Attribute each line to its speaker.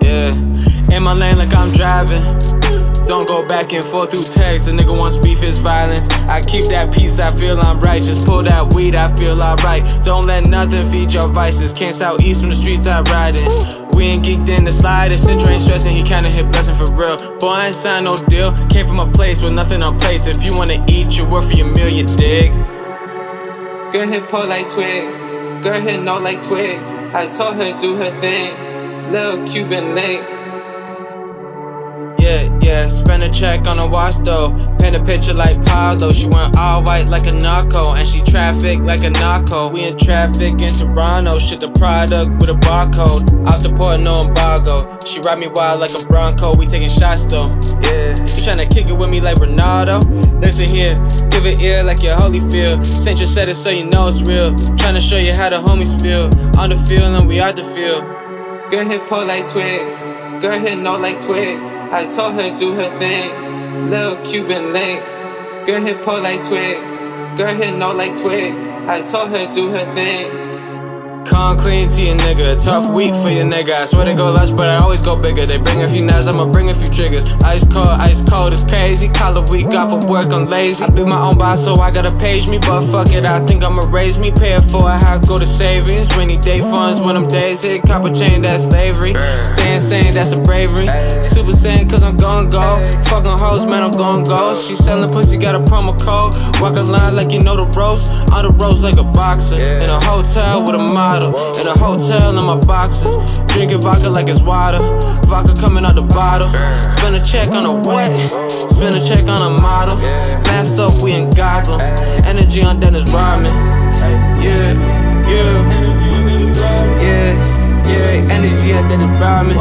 Speaker 1: Yeah, in my lane like I'm driving. Don't go back and forth through text. A nigga wants beef, it's violence. I keep that peace, I feel I'm right. Just pull that weed, I feel alright. Don't let nothing feed your vices. Can't south east from the streets I ride in. We ain't geeked in the slightest. Sintra ain't stressing, he kinda hit blessing for real. Boy, I ain't signed no deal. Came from a place with nothing on place. If you wanna eat, you're worth for your meal, you dig. Good hit, pull like twigs. Girl hit no like twigs. I told her do her thing. Little Cuban link. Yeah, yeah, spend a check on a watch though. Paint a picture like Pablo. She went all white like a narco, and she traffic like a narco. We in traffic in Toronto, shit the product with a barcode. Out the port, no embargo. She ride me wild like a Bronco. We taking shots though. Yeah, you tryna kick it with me like Ronaldo? Listen here, ear like your Holyfield. Sintra said it so you know it's real. Tryna show you how the homies feel. On the field and we out the field. Girl hit pull like twigs. Girl hit no like twigs. I told her do her thing. Little Cuban link. Girl hit pull like twigs. Girl hit no like twigs. I told her do her thing. Come clean to your nigga. Tough week for your nigga. I swear to go lush, but I always go bigger. They bring a few knives, I'ma bring a few triggers. Ice cold, ice cold is crazy. Collar week off for work, I'm lazy. I be my own boss, so I gotta page me. But fuck it, I think I'ma raise me. Pay it for it, how go to savings. Rainy day funds when days hit. Copper chain, that's slavery. Staying sane, that's a bravery. Super sane, cause I'm gon' go. Fucking hoes, man, I'm gon' go. She selling pussy, got a promo code. Walk a line like you know the ropes. On the ropes like a boxer. In a hotel with a model. In a hotel in my boxes. Drinking vodka like it's water. Vodka coming out the bottle. Spend a check on a what? Spend a check on a model. Mask up, we in Gotham. Energy on Dennis Rodman. Yeah, yeah. Yeah, yeah. Energy on Dennis Rodman.